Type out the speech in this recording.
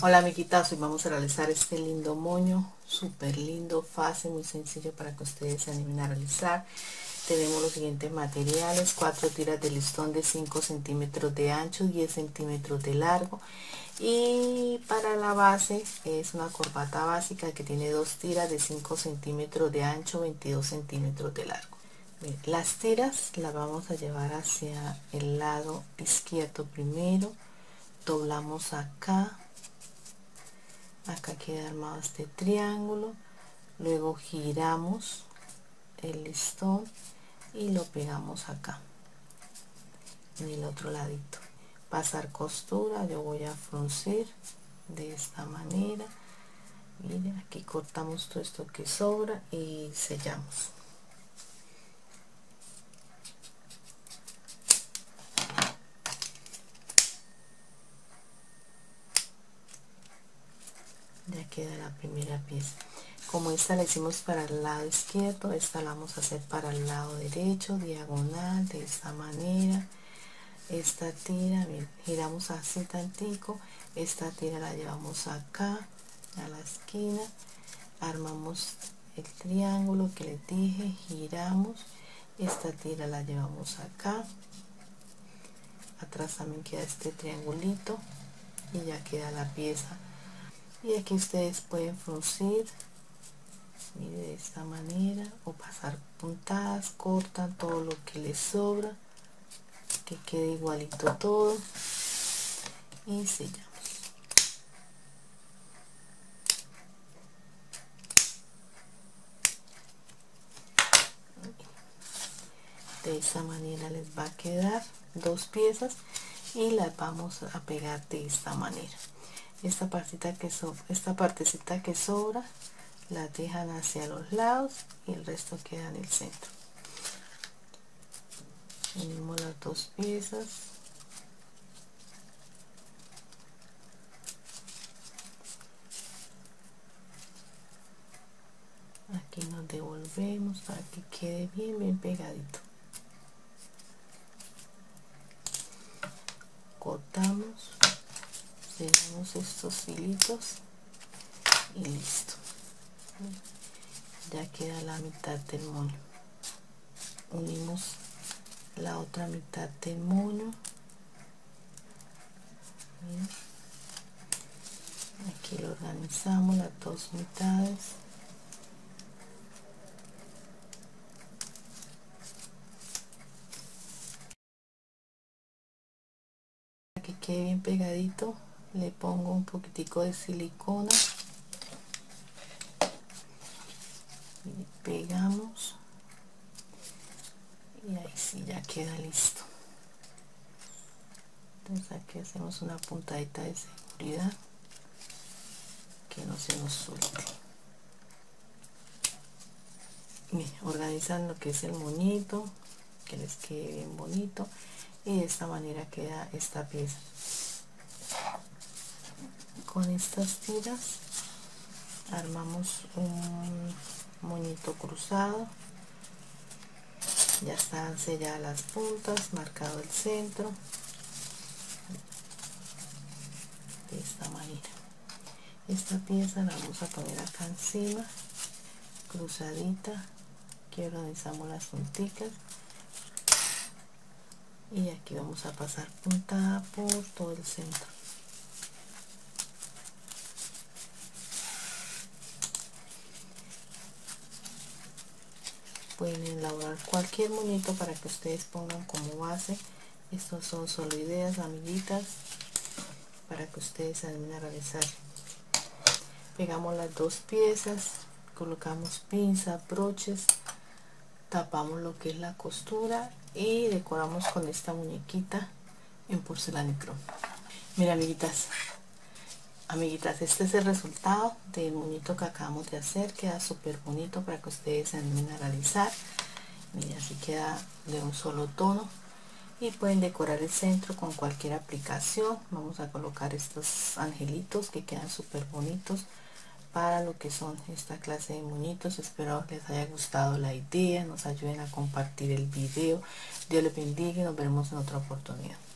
Hola amiguitas, hoy vamos a realizar este lindo moño, súper lindo, fácil, muy sencillo para que ustedes se animen a realizar. Tenemos los siguientes materiales, cuatro tiras de listón de 5 centímetros de ancho, 10 centímetros de largo. Y para la base es una corbata básica que tiene dos tiras de 5 centímetros de ancho, 22 centímetros de largo. Las tiras las vamos a llevar hacia el lado izquierdo primero, doblamos acá acá queda armado este triángulo. Luego giramos el listón y lo pegamos acá en el otro ladito. Pasar costura yo voy a fruncir de esta manera. Mire aquí cortamos todo esto que sobra y sellamos ya queda la primera pieza. Como esta la hicimos para el lado izquierdo esta la vamos a hacer para el lado derecho diagonal de esta manera. Esta tira giramos así tantico. Esta tira la llevamos acá a la esquina. Armamos el triángulo que les dije giramos. Esta tira la llevamos acá. Atrás también queda este triangulito y ya queda la pieza y aquí ustedes pueden fruncir de esta manera o pasar puntadas cortan todo lo que les sobra que quede igualito todo y sellamos. De esta manera les va a quedar dos piezas y las vamos a pegar de esta manera esta partita que sobra, esta partecita que sobra la dejan hacia los lados y el resto queda en el centro. Unimos las dos piezas. Aquí nos devolvemos para que quede bien bien pegadito cortamos tenemos estos hilitos y listo. Ya queda la mitad del moño. Unimos la otra mitad del moño. Aquí lo organizamos las dos mitades. Que quede bien pegadito le pongo un poquitico de silicona. Y pegamos. Y ahí sí ya queda listo. Entonces aquí hacemos una puntadita de seguridad que no se nos suelte. Organizan lo que es el moñito que les quede bien bonito. Y de esta manera queda esta pieza con estas tiras. Armamos un moñito cruzado. Ya están selladas las puntas marcado el centro. De esta manera. Esta pieza la vamos a poner acá encima cruzadita. Aquí organizamos las punticas. Y aquí vamos a pasar puntada por todo el centro pueden elaborar cualquier monito para que ustedes pongan como base. Estos son solo ideas amiguitas para que ustedes animen a realizar. Pegamos las dos piezas colocamos pinza broches tapamos lo que es la costura y decoramos con esta muñequita en porcelanicro mira amiguitas amiguitas este es el resultado del muñito que acabamos de hacer. Queda súper bonito para que ustedes se animen a realizar. Mira así queda de un solo tono. Y pueden decorar el centro con cualquier aplicación. Vamos a colocar estos angelitos que quedan súper bonitos para lo que son esta clase de muñitos. Espero les haya gustado la idea nos ayuden a compartir el video. Dios les bendiga y nos veremos en otra oportunidad